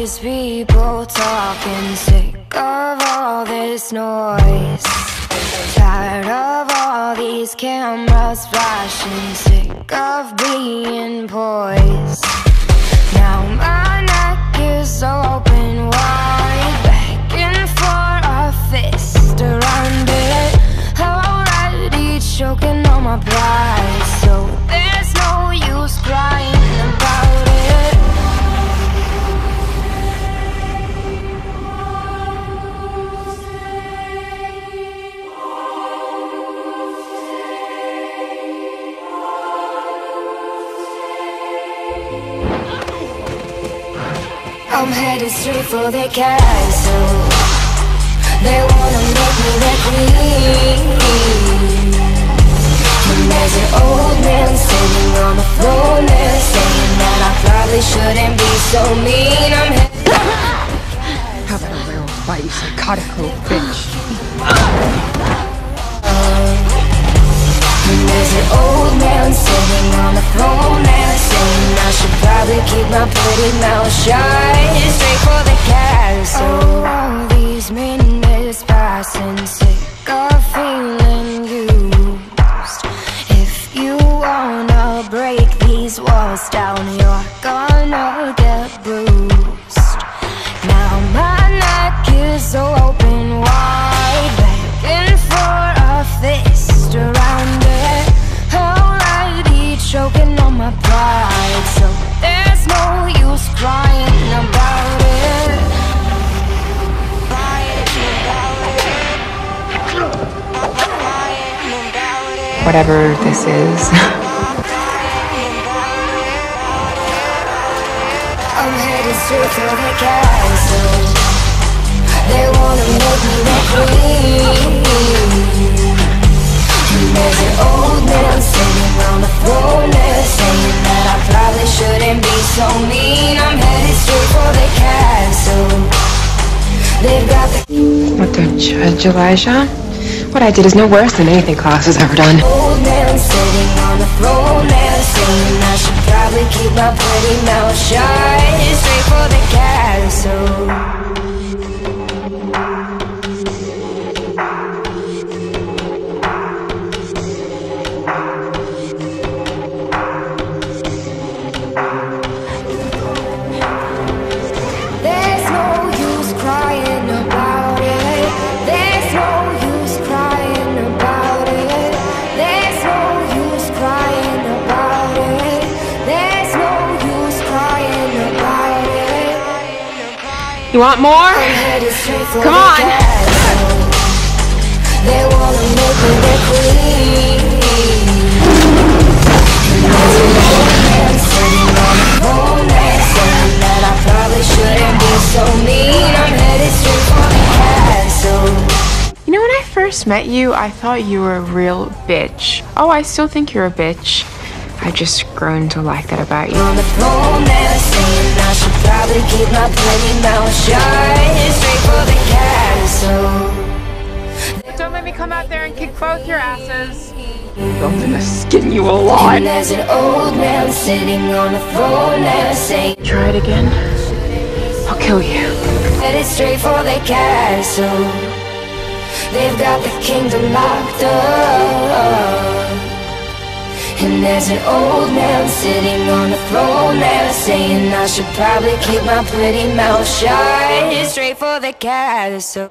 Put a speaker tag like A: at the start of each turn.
A: these people talking, sick of all this noise. Tired of all these cameras flashing, sick of being poised. Now my neck is open wide, begging for a fist around it. Already choking on my pride, so there's no use crying about I'm headed straight for the castle. They wanna make me their queen. And there's an old man sitting on the throne there, saying that I probably shouldn't be so mean. I'm headed.
B: Have a real fight, psychotic little bitch.
A: Keep my pretty mouth shut, straight for the castle. Oh, all these minutes passing, sick of feeling used. If you wanna break these walls down, you're
B: Whatever this is.
A: I'm headed straight for the castle. They wanna make me their queen. There's an old man sitting on the throne there, saying that I probably shouldn't be so mean. I'm headed straight for the castle. They've got the
B: What the judge, Elijah? What I did is no worse than anything Klaus has ever done.
A: old man sitting on the throne saying I should probably keep my pretty mouth shut. Straight for the castle.
B: Headed want more? Come on. You know, when I first met you, I thought you were a real bitch. Oh, I still think you're a bitch. I've just grown to like that about you.
A: On the throne there, saying I should probably keep my pretty mouth shut. Straight for the castle.
B: Don't let me come out there and kick both your asses. I'm gonna skin you alive.
A: And there's an old man sitting on the throne there, saying.
B: Try it again. I'll kill you.
A: Headed straight for the castle. They've got the kingdom locked up. And there's an old man sitting on the throne there, saying I should probably keep my pretty mouth shut. Straight for the castle.